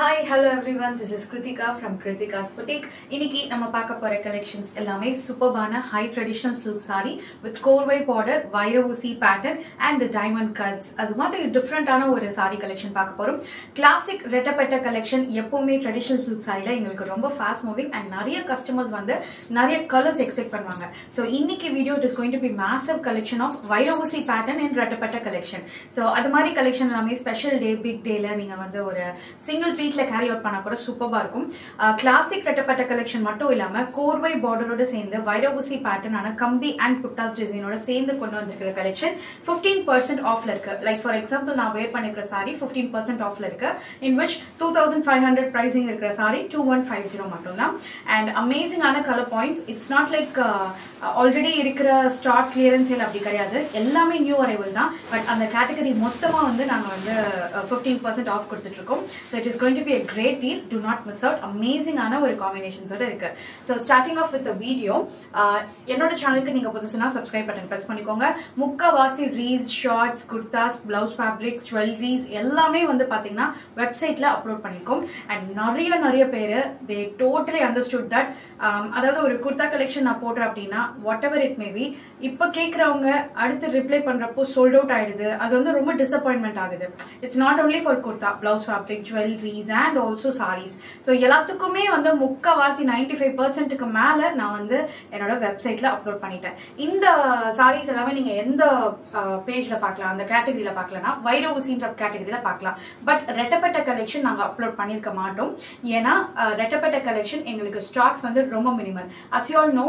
Hi hello everyone this is Krithika from Krithika's boutique இன்னைக்கு நம்ம பார்க்க போகிற கலெக்ஷன்ஸ் எல்லாமே சூப்பர்பான high traditional silk sari with கோர்வை பார்டர் வைர ஊசி பேட்டர்ன் அண்ட் டைமண்ட் கட்ஸ் அது மாதிரி டிஃப்ரெண்டான ஒரு சாரி கலெக்ஷன் பார்க்க போகிறோம் கிளாசிக் ரெட்டப்பட்ட கலெக்ஷன் எப்போவுமே ட்ரெடிஷ்னல் சில்க் சாரியில் எங்களுக்கு ரொம்ப ஃபாஸ்ட் மூவிங் அண்ட் நிறைய கஸ்டமர்ஸ் வந்து நிறைய கலர்ஸ் எக்ஸ்பெக்ட் பண்ணுவாங்க. ஸோ இன்னைக்கு video it is going to be massive collection of வைர ஊசி பேட்டர்ன் அண்ட் ரெட்டப்பட்ட கலெக்ஷன் ஸோ அது மாதிரி கலெக்ஷன் எல்லாமே ஸ்பெஷல் டே பிக் டேல நீங்கள் வந்து ஒரு சிங்கிள் வீட்டில் கேரி அவுட் பண்ணால் கூட சூப்பராக இருக்கும். கிளாசிக் ரெட்டப்பட்ட கலெக்ஷன் மட்டும் இல்லாம கோர்வை பார்டரோட சேர்ந்து வைரவுசி பேட்டர்னான கம்பி அண்ட் புட்டாஸ் டிசைனோட சேர்ந்து கொண்டு வந்திருக்கிற கலெக்ஷன் ஃபிஃப்டீன் பர்சன்ட் ஆஃப்ல இருக்கு. லைக் ஃபார் எக்ஸாம்பிள் நான் வேர் பண்ணிருக்கிற சாரி ஃபிஃப்டீன் பர்சன்ட் ஆஃப்ல இருக்கு. In which two thousand five hundred pricing இருக்கிற sari two one five zero மட்டும் தான் அண்ட் அமேசிங்கான colour points it's not like already இருக்கிற ஸ்டாக் கிளியரன்ஸ் சேல் அப்படி கிடையாது. எல்லாமே நியூ அரைவல் தான். பட் அந்த கேட்டகரி மொத்தமாக வந்து நாங்கள் வந்து ஃபிஃப்டீன் பர்சன்ட் ஆஃப் கொடுத்துட்டு இருக்கோம். So it is going to be a great deal to not miss out அமேசிங்கான ஒரு காம்பினேஷன்ஸோட இருக்கு. So starting off with video என்னோட சேனலுக்கு நீங்கள் புதுசுனா சப்ஸ்கிரைப் பட்டன் ப்ரெஸ் பண்ணிக்கோங்க. முக்கவாசி reels shorts kurtas blouse fabrics jewelleries எல்லாமே வந்து பார்த்தீங்கன்னா வெப்சைட்டில் அப்லோட் பண்ணியிருக்கோம் அண்ட் நிறைய நிறைய பேர் தே டோட்டலி அண்டர்ஸ்டுட் தட் அதாவது ஒரு குர்தா கலெக்ஷன் நான் போடுறேன் அப்படின்னா whatever it may be இப்போ கேட்குறவங்க அடுத்து ரிப்ளை பண்ணுறப்போ சோல்ட் அவுட் ஆயிடுது. அது வந்து ரொம்ப டிசப்பாயின்மெண்ட் ஆகுது. It's not only for kurta blouse fabric jewelleries and also sarees so எல்லாத்துக்குமே வந்து முக்கவாசி நைன்டி ஃபைவ் பர்சன்ட்டுக்கு மேலே நான் வந்து என்னோட வெப்சைட்டில் அப்லோட் பண்ணிட்டேன். இந்த சாரீஸ் எல்லாமே நீங்கள் எந்த பேஜில் பார்க்கலாம் அந்த கேட்டகரியில் பார்க்கலன்னா வைரவுசின்ற கேட்டகரியில் பார்க்கலாம். பட் ரெட்டப்பட்ட கலெக்ஷன் நாங்கள் அப்லோட் பண்ணியிருக்க மாட்டோம். ஏன்னா ரெட்டப்பட்ட கலெக்ஷன் எங்களுக்கு ஸ்டாக்ஸ் வந்து ரொம்ப minimal as you all know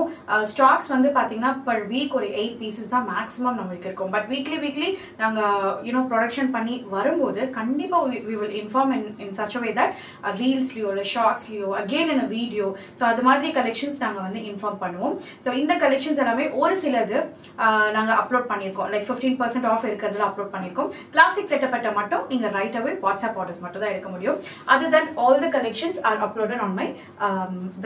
stocks வந்து பார்த்தீங்கன்னா பர் வீக் ஒரு எயிட் பீசஸ் தான் மேக்ஸிமம் நம்மளுக்கு இருக்கும். பட் வீக்லி வீக்லி நாங்கள் யூனோ ப்ரொடக்ஷன் பண்ணி வரும்போது கண்டிப்பாக we will inform in in such a way that ரீல்ஸ்லையோ இல்லை ஷார்ட்ஸ்லையோ அகெயின் இந்த வீடியோ ஸோ அது மாதிரி கலெக்ஷன்ஸ் நாங்கள் வந்து இன்ஃபார்ம் பண்ணுவோம். ஸோ இந்த கலெக்ஷன்ஸ் எல்லாமே ஒரு சிலது நாங்கள் அப்லோட் பண்ணியிருக்கோம். லைக் ஃபிஃப்டீன் பர்சன்ட் ஆஃப் இருக்கிறதுல அப்லோட் பண்ணியிருக்கோம். கிளாசிக் ரெட்டப்பட்ட மட்டும் நீங்கள் ரைட் அவே வாட்ஸ்அப் ஆர்டர்ஸ் மட்டும் தான் எடுக்க முடியும். அது then all the collections are uploaded on my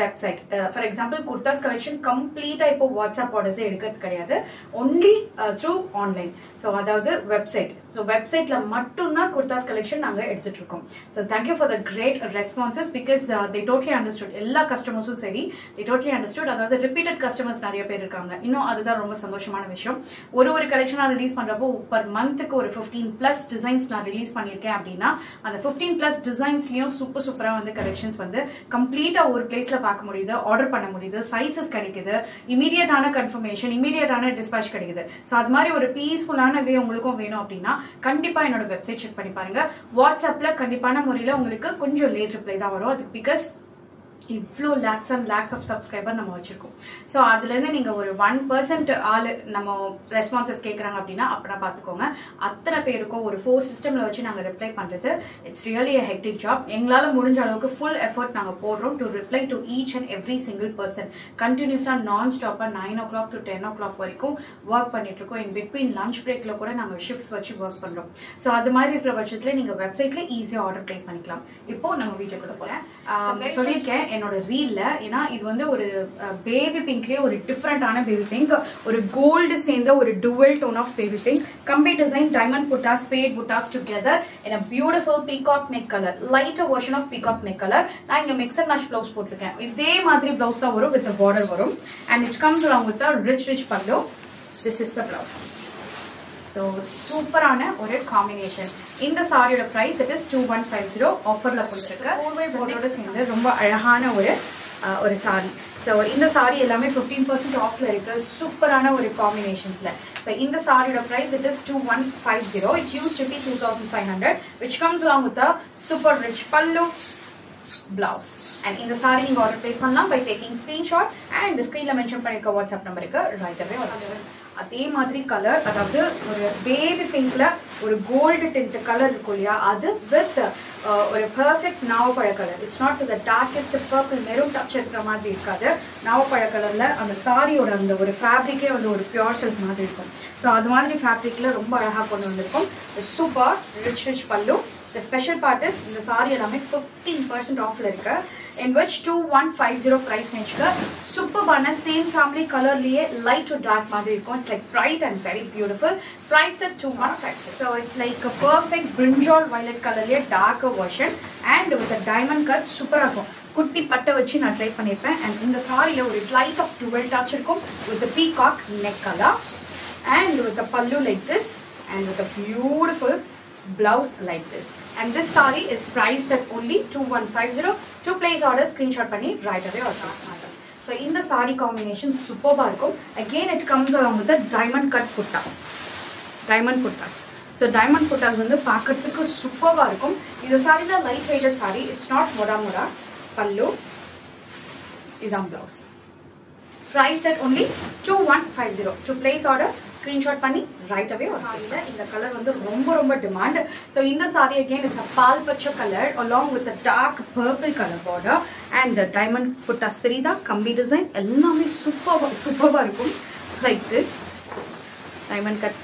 website for example kurtas collection கம்ப்ளீட்டாக இப்போ வாட்ஸ்அப் ஆர்டர்ஸே எடுக்கிறது கிடையாது. ஒன்லி த்ரூ ஆன்லைன் ஸோ அதாவது வெப்சைட் ஸோ வெப்சைட்டில் மட்டும்தான் குர்தாஸ் கலெக்ஷன் நாங்கள் எடுத்துட்டு இருக்கோம். So thank you for the great responses because they totally understood எல்லா கஸ்டமர்ஸும் சரி தே டோட்லி அண்டர்ஸ்டுட் அதாவது ரிப்பீட்டட் கஸ்டமர்ஸ் நிறைய பேர் இருக்காங்க. இன்னும் அதுதான் ரொம்ப சந்தோஷமான விஷயம். ஒரு ஒரு கலெக்ஷன் ரிலீஸ் பண்ணுறப்போ பர் மந்த்துக்கு ஒரு ஃபிஃப்டீன் ப்ளஸ் டிசைன்ஸ் நான் ரிலீஸ் பண்ணியிருக்கேன் அப்படின்னா அந்த ஃபிஃப்டீன் ப்ளஸ் டிசைன்ஸ்லையும் சூப்பர் சூப்பராக வந்து கலெக்ஷன்ஸ் வந்து கம்ப்ளீட்டாக ஒரு பிளேஸில் பார்க்க முடியுது ஆர்டர் பண்ண முடியுது சைஸஸ் கிடைக்குது இமீடியட்டான கன்ஃபர்மேஷன் இமீடியட்டான டிஸ்பேச் கிடைக்குது. ஸோ அது மாதிரி ஒரு பீஸ்ஃபுல்லான வே உங்களுக்கும் வேணும் அப்படின்னா கண்டிப்பாக என்னோட வெப்சைட் செக் பண்ணி பாருங்க. வாட்ஸ்அப்பில் கண்டிப்பான முறையில் உங்களுக்கு கொஞ்சம் லேட் ரிப்ளை தான் வரும். அதுக்கு பிகாஸ் இவ்வளோ lakhs and lakhs of subscriber நம்ம வச்சிருக்கோம். ஸோ அதுலேருந்து நீங்கள் ஒரு ஒன் பர்சன்ட் ஆள் நம்ம ரெஸ்பான்சஸ் கேட்குறாங்க அப்படின்னா அப்படின்னா பார்த்துக்கோங்க அத்தனை பேருக்கும் ஒரு ஃபோர் சிஸ்டமில் வச்சு நாங்கள் ரிப்ளை பண்ணுறது it's really a hectic job எங்களால் முடிஞ்ச அளவுக்கு ஃபுல் எஃபர்ட் நாங்கள் போடுறோம் to reply to each and every single person கண்டினியூஸாக நான் ஸ்டாப்பாக nine o'clock to ten o'clock வரைக்கும் ஒர்க் பண்ணிட்டு இருக்கோம். இன் பிட்வீன் லஞ்ச் பிரேக்கில் கூட நாங்கள் ஷிஃப்ட்ஸ் வச்சு ஒர்க் பண்ணுறோம் ஸோ அது மாதிரி இருக்கிற பட்சத்தில் நீங்கள் வெப்சைட்டில் ஈஸியாக ஆர்டர் ப்ளேஸ் பண்ணிக்கலாம். இப்போ நம்ம வீட்டுக்கு கூட போகிறேன் சொல்லியிருக்கேன் என்னோட ரீலில் ஏன்னா இது வந்து ஒரு பேபி பிங்க்லேயே ஒரு டிஃப்ரெண்ட்டான பேபி பிங்க் ஒரு கோல்டு சேர்ந்த ஒரு dual tone of baby pink கம்பி design diamond buttas spade buttas together in beautiful peacock neck colour lighter version of peacock neck colour நான் இங்கே மிக்ஸ் அண்ட் மேட்ச் ப்ளவுஸ் போட்டிருக்கேன். இதே மாதிரி ப்ளவுஸ் தான் வரும் வித் பார்டர் வரும். அண்ட் இட் கம்ஸ் அவங்க with rich rich pallu this is the blouse so சூப்பரான ஒரு காம்பினேஷன் இந்த சாரியோட price it is two one five zero ஆஃபரில் கொடுத்துருக்கு. ஃபோர்வை போர்டோட சேர்ந்து ரொம்ப அழகான ஒரு ஒரு சாரி ஸோ இந்த சாரி எல்லாமே ஃபிஃப்டீன் பர்சன்ட் ஆஃபில் இருக்குது சூப்பரான ஒரு காம்பினேஷன்ஸில் ஸோ இந்த சாரியோட price it is two one five zero it use to be two thousand five hundred which comes along with super rich pallu blouse and இந்த சாரி நீங்கள் ஆர்டர் பிளேஸ் பண்ணலாம் பை டேக்கிங் ஸ்க்ரீன்ஷாட் அண்ட் ஸ்க்ரீனில் mention பண்ணியிருக்க WhatsApp நம்பருக்கு ரைட்டாகவே வராது அதே மாதிரி கலர் அதாவது ஒரு பேபி பிங்க்ல ஒரு கோல்டு டென்ட் கலர் இருக்கும் இல்லையா? அது வித் ஒரு perfect நாவப்பழ colour it's not the darkest purple maroon touch இருக்கிற மாதிரி இருக்காது. நாவப்பழ கலர்ல அந்த சாரியோட அந்த ஒரு ஃபேப்ரிக்கே வந்து ஒரு பியோர் சில்க் மாதிரி இருக்கும். ஸோ அது மாதிரி ஃபேப்ரிக்ல ரொம்ப அழகாக கொண்டு வந்திருக்கும். Super rich rich pallu. The special part is இந்த saree எல்லாமே 15% பர்சன்ட் ஆஃப்ல இருக்கு in which two one five zero price ரேஞ்சுக்கு சூப்பர்பான சேம் ஃபேமிலி கலர்லயே லைட் டு டார்க் மாதிரி இருக்கும். It's like bright and very beautiful price at two one five so it's like perfect brinjal violet கலர்லயே darker version and with diamond cut சூப்பராக இருக்கும். குட்டி பட்டை வச்சு நான் ட்ரை பண்ணியிருப்பேன். அண்ட் இந்த சாரியில் ஒரு லைட் ஆஃப் டுவெல் டச் இருக்கும் with peacock neck colour and with pallu like this and with beautiful blouse like this and this saree is priced at only 2150 to place order screenshot பண்ணி right away order மாட்டோம் so இந்த saree combination சூப்பராக இருக்கும் again it comes along with the diamond cut puttas diamond puttas so diamond buttas வந்து பார்க்கறதுக்கு சூப்பராக இருக்கும் இந்த சாரி தான் light weighted sari it's not மொடா மொடா பல்லு இதான் blouse price at only two one five zero to place order screenshot பண்ணி right away சாரியில் இந்த கலர் வந்து ரொம்ப ரொம்ப டிமாண்ட் ஸோ இந்த சாரி அகேன் இட்ஸ் அ பால் பச்சை colour along with dark purple colour border and diamond butta ஸ்திரிதா கம்பி டிசைன் எல்லாமே சூப்பர் சூப்பராக இருக்கும். Like this diamond cut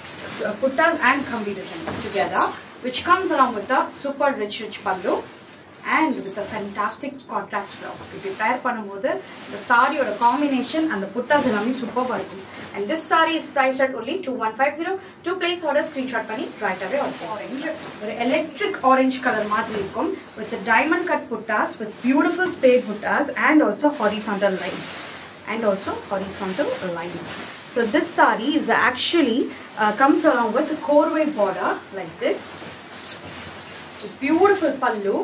uh, புட்டா puttas and kambi designs together which comes along with the super rich rich pallu and with a fantastic contrast blouse இப்படி pair பண்ணும்போது இந்த சாரியோட combination அந்த புட்டாஸ் எல்லாமே சூப்பராக இருக்கும் and this saree is priced at only 2150 to place order screenshot பண்ணி right away ஒரு orange ஒரு electric orange color மாதிரி இருக்கும் with a diamond cut puttas with beautiful spade puttas and also horizontal lines and also horizontal lines. So this sari is actually uh, comes along with a corway border like this. With beautiful pallu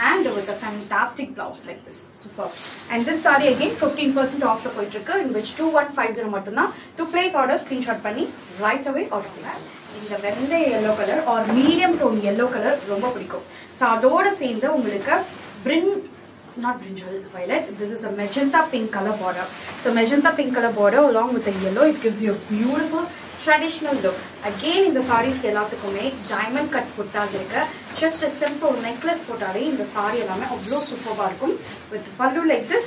and with a fantastic blouse like this. Superb. And this saree again 15% off the போயிட்டிருக்கு in which 2150 மட்டும்தான் to place order screenshot பண்ணி right away order பண்ணலாம் இந்த வெள்ளை yellow color or medium tone yellow color ரொம்ப பிடிக்கும் so அதோட சேர்ந்து உங்களுக்கு பிரின் not brinjal violet this is a magenta pink color border so magenta pink color border along with the yellow it gives you a beautiful traditional look again இந்த சாரீஸ்க்கு எல்லாத்துக்குமே diamond cut புட்டாஸ் இருக்கு just a simple necklace போட்டாலே இந்த சாரி எல்லாமே அவ்வளோ சூப்பராக இருக்கும் with pallu like this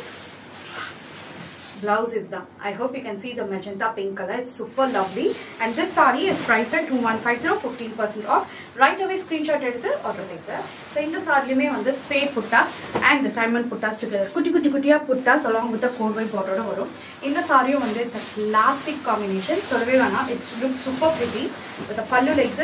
blouse இதுதான் I hope you can see the magenta pink color it's super lovely and this saree is priced at 2150 15% off right away screenshot எடுத்து order place so இந்த சாரியுமே வந்து spade buttas and the diamond buttas together குட்டி குட்டி குட்டியா புட்டாஸ் along with the கோர்வை border வரும் இந்த சாரியும் வந்து it's a classic combination சொல்லவே வேணாம் it looks super pretty with a pallu like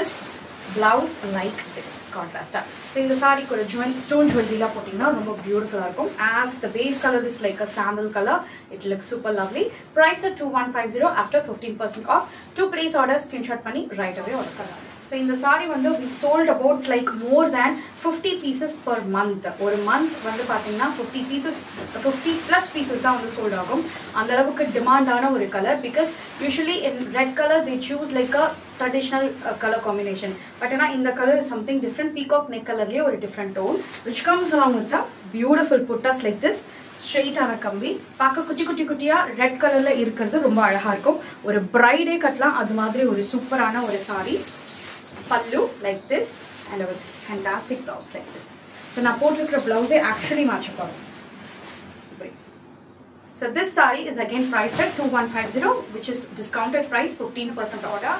blouse like this கான்ட்ராஸ்டாக so இந்த சாரி கூட ஜுவல் ஸ்டோன் ஜுவல்லரிலாம் போட்டிங்கன்னா ரொம்ப பியூட்டிஃபுல்லாக இருக்கும். As the base colour is like a sandal colour it look super lovely price two one five zero after fifteen percent off to place order screenshot பண்ணி right away order பண்ணலாம். So இந்த சாரி வந்து we sold about like more than fifty pieces per month ஒரு month வந்து பார்த்தீங்கன்னா fifty pieces fifty plus pieces தான் வந்து sold ஆகும். அந்த அளவுக்கு டிமாண்டான ஒரு colour because usually in red colour the choose like a traditional colour combination but ஆனால் இந்த colour something different peacock neck கலர்லேயே ஒரு different tone which comes along with beautiful buttas like this ஸ்ட்ரெயிட்டான கம்பி. பார்க்க குட்டி குட்டி குட்டியாக ரெட் கலரில் இருக்கிறது ரொம்ப அழகாக இருக்கும். ஒரு பிரைடே கட்டலாம். அது மாதிரி ஒரு சூப்பரான ஒரு sari pallu like this and ஒரு fantastic blouse like this so நான் போட்டிருக்கிற ப்ளவுஸே ஆக்சுவலி மேட்ச் ஆகும் இப்படி. So this saree is again priced at 2150 which is discounted price 15% order.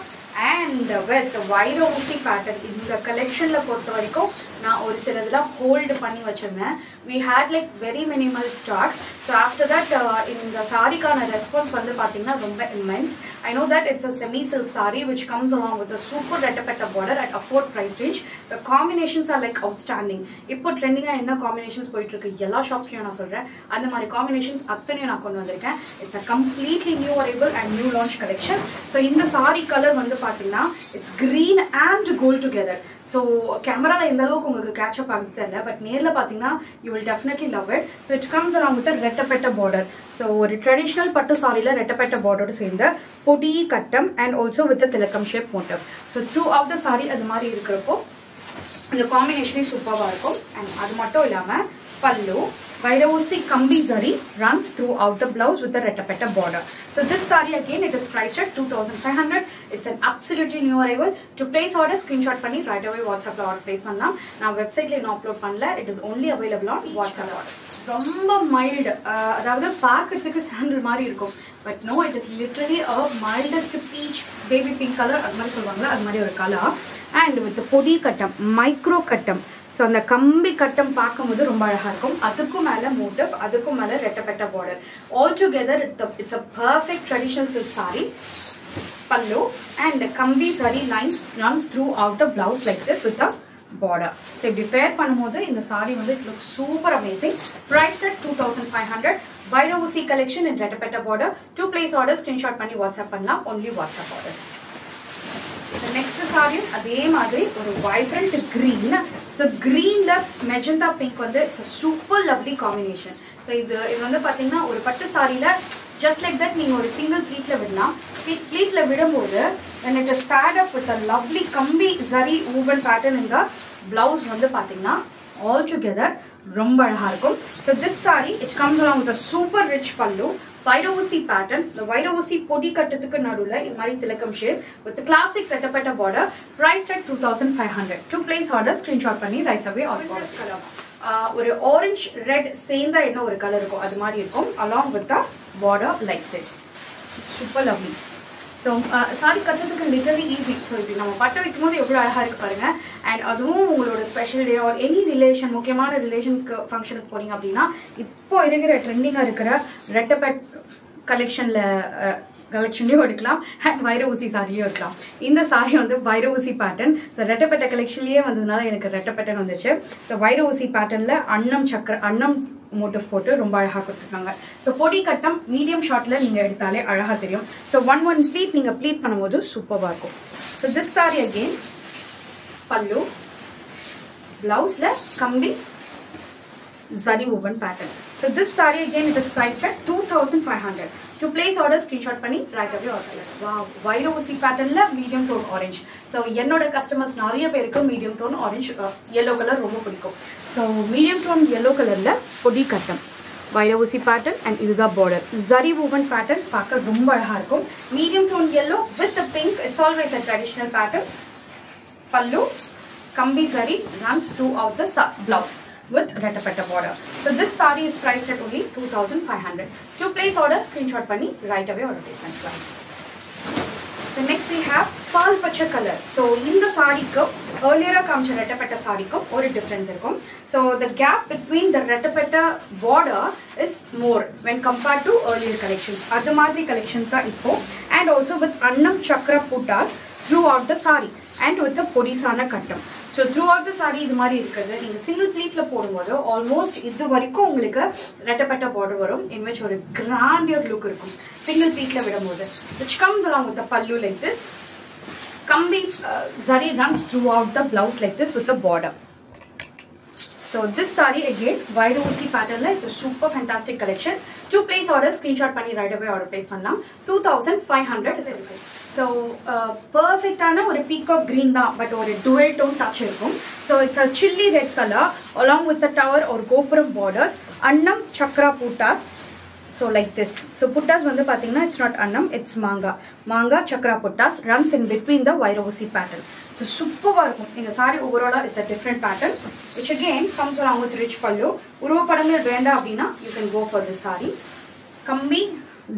And with wide ஊசி pattern இந்த கலெக்ஷனில் பொறுத்த வரைக்கும் நான் ஒரு சிலதெல்லாம் ஹோல்டு பண்ணி வச்சிருந்தேன். We had like very minimal stocks so after that இந்த சாரிக்கான ரெஸ்பான்ஸ் வந்து பார்த்தீங்கன்னா ரொம்ப immense I know that it's a semi silk sari which comes along with super ரெட்டப்பட்ட border at afford price range the combinations are like outstanding இப்போ ட்ரெண்டிங்காக என்ன combinations போயிட்டு இருக்கு எல்லா ஷாப்ஸ்லையும் நான் சொல்கிறேன் அந்த மாதிரி காம்பினேஷன்ஸ் அத்தனையும் நான் கொண்டு வந்திருக்கேன். It's a completely new arrival and new launch collection so இந்த சாரி கலர் வந்து பார்த்தீங்கன்னா it's green and gold together so கேமராவில் எந்த அளவுக்கு உங்களுக்கு கேட்சப் ஆகுது தெரியல பட் நேரில் பார்த்தீங்கன்னா you will definitely love it so it comes along with ரெட்டப்பெட்ட border so ஒரு ட்ரெடிஷ்னல் பட்டு சாரியில் ரெட்டப்பெட்ட பார்டரோடு சேர்ந்த பொடி கட்டம் and also with திலக்கம் shape motif so through of the sari அது மாதிரி இருக்கிறப்போ இந்த காம்பினேஷனே சூப்பராக இருக்கும். அண்ட் அது மட்டும் இல்லாமல் பல்லு Vairavosi Kambi Zari runs throughout the blouse with the rettapetta border. So this saree again it is priced at 2500. It's an absolutely new arrival. To place order screenshot பண்ணி right away WhatsApp ல order place பண்ணலாம். நான் வெப்சைட்ல இன்னும் upload பண்ணல. It is only available on WhatsApp order. ரொம்ப mild அதாவது பார்க்கறதுக்கு சாண்டில் மாதிரி இருக்கும் but no it is literally a mildest peach baby pink colour அது மாதிரி சொல்லுவாங்களா அது மாதிரி ஒரு கலர் அண்ட் வித் பொடி கட்டம் மைக்ரோ கட்டம் ஸோ அந்த கம்பி கட்டம் பார்க்கும்போது ரொம்ப அழகாக இருக்கும் அதுக்கும் மேலே மோட்டிவ் அதுக்கும் மேலே ரெட்டப்பெட்ட border all together it's it's a perfect traditional silk sari pallu and கம்பி sari lines runs throughout the blouse like this with a border so இப்படி பேர் பண்ணும்போது இந்த சாரி வந்து it look super amazing price at two thousand five hundred பைரோசி collection in ரெட்டப்பெட்ட border to place order screenshot பண்ணி WhatsApp பண்ணலாம் only WhatsApp orders next சாரியும் அதே மாதிரி ஒரு வைப்ரண்ட் க்ரீன் ஸோ க்ரீனில் மெஜந்தா பிங்க் வந்து it's super lovely combination so இது இது வந்து பார்த்தீங்கன்னா ஒரு பட்டு சாரியில் ஜஸ்ட் லைக் தட் நீங்கள் ஒரு சிங்கிள் ப்ளீட்டில் விடலாம் ப்ளீட்டில் விடும்போது and it is paired up with a lovely கம்பி சரி ஊவன் பேட்டர்ன் இந்த ப்ளவுஸ் வந்து பார்த்தீங்கன்னா ஆல் டுகெதர் ரொம்ப அழகாக இருக்கும் so this sari it comes along with super rich pallu pallu வைரவசி பேட்டர்ன் இந்த வைரவசி பொடி கட்டத்துக்கு நடுவில் இது மாதிரி திலக்கம் shape with classic ரெட்டப்பட்ட border price at two thousand five hundred to place order screenshot பண்ணி ரைட்ஸ் அவே ஆர்டர் ஒரு ஆரஞ்ச் ரெட் சேர்ந்தா என்ன ஒரு கலர் இருக்கும் அது மாதிரி இருக்கும் along with the border like this super lovely so sari uh, கட்டுறதுக்கு லிட்டரலி ஈஸி ஸோ இது நம்ம பட்ட வைக்கும் போது எவ்வளோ அழகாக இருக்கு பாருங்க. அண்ட் அதுவும் உங்களோட special day or any relation முக்கியமான ரிலேஷனுக்கு ஃபங்க்ஷனுக்கு போகிறீங்க அப்படின்னா இப்போ இருக்கிற ட்ரெண்டிங்காக இருக்கிற ரெட்டபெட் கலெக்ஷனில் கலெக்ஷன்லேயும் எடுக்கலாம். அண்ட் வைரவூசி சாரியும் எடுக்கலாம். இந்த சாரி வந்து வைரவூசி பேட்டர்ன் ஸோ ரெட்டப்பட்ட கலெக்ஷன்லேயே வந்ததுனால எனக்கு ரெட்டப்பட்டன் வந்துச்சு. ஸோ வைரவூசி பேட்டர்னில் அன்னம் சக்கர அன்னம் மோட்டிவ் போட்டு ரொம்ப அழகாக கொடுத்துருக்காங்க ஸோ பொடி கட்டம் மீடியம் ஷார்ட்டில் நீங்கள் எடுத்தாலே அழகாக தெரியும் ஸோ ஒன் ஒன் ப்ளீட் நீங்கள் ப்ளீட் பண்ணும்போது சூப்பராக இருக்கும் ஸோ திஸ் சாரி அகெயின் பல்லு ப்ளவுஸில் கம்பி zari woven pattern. So this saree again it is priced at 2500. To place order screenshot பண்ணி right away order பண்ணுங்க. Wow, வைரவசி patternல medium tone orange. So என்னோட customers நிறைய பேருக்கு medium tone orange uh, yellow color ரொம்ப பிடிக்கும். So medium tone yellow colorல பொடி கட்டம் வைரவசி pattern and இதுதான் பார்டர் ஜரி woven பேட்டர்ன் பார்க்க ரொம்ப அழகா இருக்கும் medium tone yellow with pink it's always a traditional pattern pallu kambi zari runs throughout the sa- blouse with rettapetta border. So this saree is priced at only 2500. To place order, screenshot பண்ணி right away order place பண்ணிக்கலாம். So next we have பால் பச்சை colour so இந்த சாரிக்கும் ஏர்லியராக காமிச்ச ரெட்டப்பட்ட சாரிக்கும் ஒரு difference இருக்கும். So the gap between the ரெட்டப்பட்ட border is more when compared to earlier collections அது மாதிரி collections தான் இப்போ. அண்ட் ஆல்சோ வித் அன்னம் சக்கர buttas throughout the sari and with a பொடிசான கட்டம் so throughout the sari இது மாதிரி இருக்கிறது. நீங்கள் சிங்கிள் ப்ளீட்டில் போடும்போது ஆல்மோஸ்ட் இது வரைக்கும் உங்களுக்கு ரெட்டப்பட்ட பார்டர் வரும். In ஒரு கிராண்டியர் லுக் இருக்கும். சிங்கிள் ப்ளீட்டில் விடும்போது. Which comes along with pallu like this this கம்பி zari runs throughout the blouse like this with the border So this saree again, wide OC pattern it's a super fantastic collection. Two place orders, screenshot பண்ணி right away order place பண்ணலாம். 2500 is the price. So பர்ஃபெக்டான ஒரு peacock green தான் but ஒரு dual tone touch இருக்கும் so it's a chilli red colour along with the tower ஒரு கோபுரம் borders அன்னம் Chakra buttas so like this so buttas வந்து பார்த்தீங்கன்னா இட்ஸ் நாட் அன்னம் இட்ஸ் மாங்கா மாங்கா Chakra buttas runs in between the வைரோசி pattern so சூப்பராக இருக்கும். இந்த சாரி ஓவராலாக it's a different pattern which again comes along with rich pallu உருவப்படங்கள் வேண்டாம் அப்படின்னா you can go for this sari கம்பி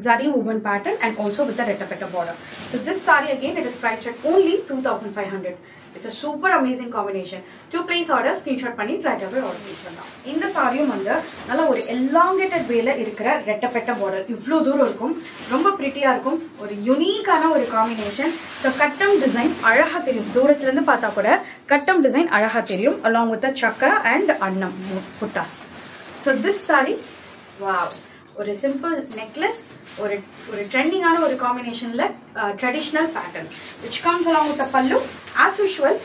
zari woven pattern and also with the rettapetta border. So this saree again it is priced at only 2500. It's a super amazing combination to place order screenshot பண்ணி right away order பண்ணலாம். இந்த சாரியும் வந்து நல்லா ஒரு elongated வேல இருக்கிற ரெட்டப்பெட்ட border இவ்வளோ தூரம் இருக்கும். ரொம்ப ப்ரிட்டியாக இருக்கும். ஒரு யூனிக்கான ஒரு காம்பினேஷன் ஸோ கட்டம் டிசைன் அழகாக தெரியும். தூரத்துலேருந்து பார்த்தா கூட கட்டம் டிசைன் அழகாக தெரியும். அலாங் வித் the அண்ட் அன்னம் buttas so this sari wow ஒரு சிம்பிள் நெக்லஸ் ஒரு ஒரு ட்ரெண்டிங்கான ஒரு காம்பினேஷனில் traditional pattern which comes along with pallu as usual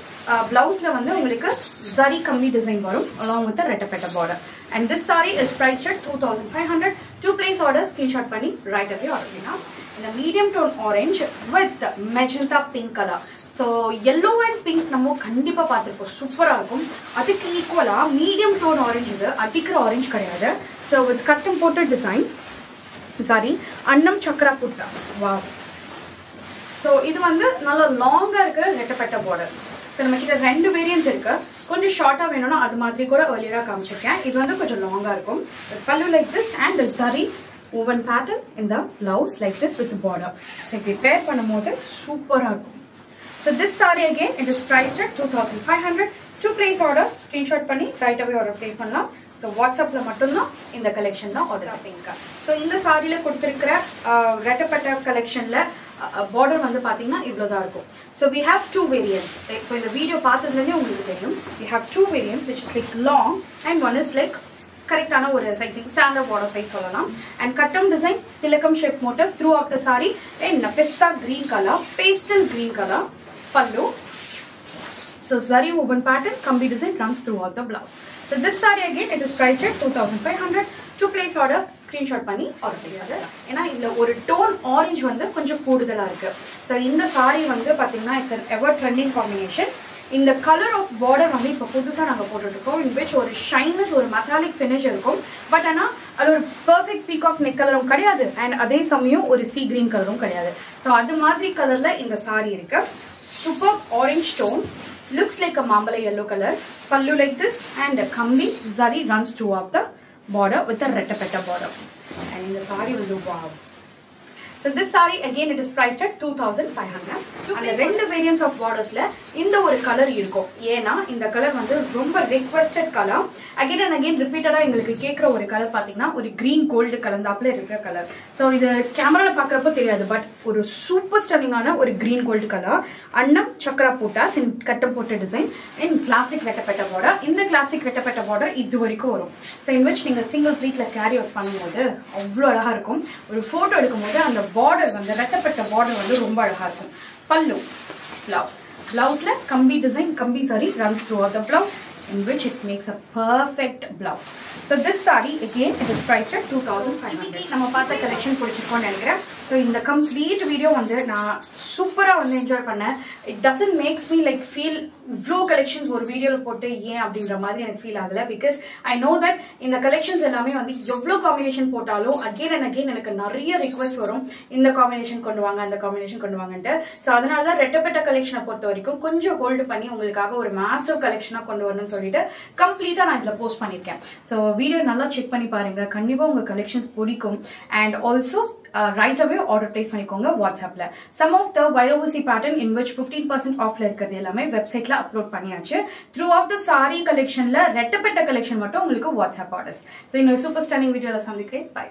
பிளவுஸில் வந்து உங்களுக்கு ஜரி கம்மி டிசைன் வரும் along with ரெட்டப்பெட்ட border and this sari is priced at two thousand five hundred to place order screenshot பண்ணி ரைட் அவே ஆர்டர் பண்ணலாம் இந்த medium tone orange with magenta pink colour so yellow and pink நம்ம கண்டிப்பாக பார்த்துருப்போம். சூப்பராக இருக்கும். அதுக்கு ஈக்குவலாக மீடியம் டோன் ஆரஞ்சு இது அடிக்கிற ஆரஞ்சு கிடையாது. ஸோ வித் கட்டம் போட்ட டிசைன் சாரி அன்னம் சக்கரா புட்டா வா ஸோ இது வந்து நல்ல லாங்காக இருக்கிற ரெட்டப்பட்ட பார்டர் ஸோ நம்ம கிட்ட ரெண்டு வேரியன்ஸ் இருக்கு. கொஞ்சம் ஷார்ட்டாக வேணும்னா அது மாதிரி கூட ஏர்லியராக காமிச்சிருக்கேன். இது வந்து கொஞ்சம் லாங்காக இருக்கும். Pallu like this and zari woven pattern இந்த blouse like this with border so இப்படி பேர் பண்ணும்போது சூப்பராக இருக்கும். So this sari again it is priced two thousand five hundred to place order screenshot பண்ணி ரைட் அவே ஆர்டர் பிளேஸ் பண்ணலாம். So வாட்ஸ்அப்பில் மட்டும்தான் இந்த கலெக்ஷன் தான் ஆர்டர் பண்ணிங்க ஸோ இந்த சாரியில் கொடுத்துருக்கிற ரெட்டப்பட்ட கலெக்ஷனில் பார்டர் வந்து பார்த்தீங்கன்னா இவ்வளோ தான் இருக்கும். So we have two variants இப்போ இந்த வீடியோ பார்த்ததுலேருந்தே உங்களுக்கு தெரியும். We have two variants which is like long and one is like கரெக்டான ஒரு சைஸிங் ஸ்டாண்டர்ட் பார்டர் சைஸ் சொல்லலாம். அண்ட் கட்டம் design திலக்கம் shape motif through of the sari and பெஸ்தா green colour pastel green colour pallu So zari woven pattern, kambi design runs throughout the blouse. So this saree again, it is priced at 2500. To place order, screenshot பண்ணி order பண்ணியாது ஏன்னா இதில் ஒரு tone orange வந்து கொஞ்சம் கூடுதலாக இருக்குது so இந்த saree வந்து பார்த்தீங்கன்னா it's an ever trending combination இந்த கலர் ஆஃப் பார்டர் வந்து இப்போ புதுசாக நாங்கள் போட்டுட்ருக்கோம். இன் விச் ஒரு ஷைனஸ் ஒரு மெட்டாலிக் ஃபினிஷ் இருக்கும். பட் ஆனால் அது ஒரு பர்ஃபெக்ட் பீகாக் நெக் கலரும் கிடையாது. அண்ட் அதே சமயம் ஒரு சி கிரீன் கலரும் கிடையாது. ஸோ அது மாதிரி கலரில் இந்த சாரீ இருக்கு. Super orange tone looks like a mambala yellow color. Pallu like this. And a kambi zari runs throughout the border with a rettapetta border. And the saree will do wow so this saree again it is priced at 2500 அந்த ரெண்டு variance of பார்டர்ஸ்ல இந்த ஒரு colour இருக்கும். ஏன்னா இந்த colour வந்து ரொம்ப requested colour again and again ரிப்பீட்டடா எங்களுக்கு கேட்குற ஒரு கலர் பார்த்தீங்கன்னா ஒரு கிரீன் கோல்டு கலந்தாப்புல இருக்கிற கலர் ஸோ இது கேமரால பார்க்குறப்போ தெரியாது பட் ஒரு சூப்பர் ஸ்டன்னிங்கான ஒரு கிரீன் கோல்டு கலர் அன்னம் சக்கரா போட்டாஸ் இன் கட்டம் போட்ட டிசைன் இன் கிளாசிக் வெட்டப்பட்ட பார்டர் இந்த கிளாசிக் வெட்டப்பட்ட பார்டர் இது வரைக்கும் வரும். ஸோ இன் விச் நீங்கள் சிங்கிள் ப்ளீட்ல கேரி அவுட் பண்ணும்போது அவ்வளோ அழகா இருக்கும். ஒரு ஃபோட்டோ எடுக்கும்போது அந்த பார்டர் வந்து வெட்டப்பட்ட பார்டர் வந்து ரொம்ப அழகா இருக்கும் பல்லு பிளவுஸ் பிளவுஸ்ல கம்பி டிசைன் கம்பி sari runs through the blouse in which it makes a perfect blouse. So this saree again it is priced at 2500. நம்ம பார்த்த கலெக்ஷன் பிடிச்சிருக்கோம்னு நினைக்கிறேன் ஸோ இந்த கம்ப்ளீட் வீடியோ வந்து நான் சூப்பராக வந்து என்ஜாய் பண்ணேன். It doesn't makes me like feel இவ்வளோ கலெக்ஷன்ஸ் ஒரு வீடியோவில் போட்டு ஏன் அப்படின்ற மாதிரி எனக்கு ஃபீல் ஆகலை. பிகாஸ் ஐ நோ தட் இந்த கலெக்ஷன்ஸ் எல்லாமே வந்து எவ்வளோ காம்பினேஷன் போட்டாலும் அகெயின் அண்ட் அகெயின் எனக்கு நிறைய ரிக்வஸ்ட் வரும். இந்த காம்பினேஷன் கொண்டு வாங்க அந்த காம்பினேஷன் கொண்டு வாங்கன்ட்டு. ஸோ அதனால தான் ரெட்டப்பட்ட கலெக்ஷனை பொறுத்த வரைக்கும் கொஞ்சம் ஹோல்டு பண்ணி உங்களுக்காக ஒரு மேசிவ் கலெக்ஷனாக கொண்டு வரணும்னு சொல்லிட்டு கம்ப்ளீட்டாக நான் இதில் போஸ்ட் பண்ணியிருக்கேன். ஸோ வீடியோ நல்லா செக் பண்ணி பாருங்கள் கண்டிப்பாக உங்கள் கலெக்ஷன்ஸ் பிடிக்கும். And also right away order place பண்ணிக்கோங்க வாட்ஸ்அப்ல some of the வைரோசி pattern in which fifteen percent ஆஃப்ல இருக்கிறது எல்லாமே வெப்சைட்ல அப்லோட் பண்ணியாச்சு. த்ரூ ஆஃப் த சாரி கலெக்ஷன்ல ரெட்டப்பட்ட கலெக்ஷன் மட்டும் உங்களுக்கு வாட்ஸ்அப் ஆர்டர்ஸ் ஸோ இன்னொரு சூப்பர் ஸ்டாண்டிங் வீடியோவில் சந்திக்கிறேன். பை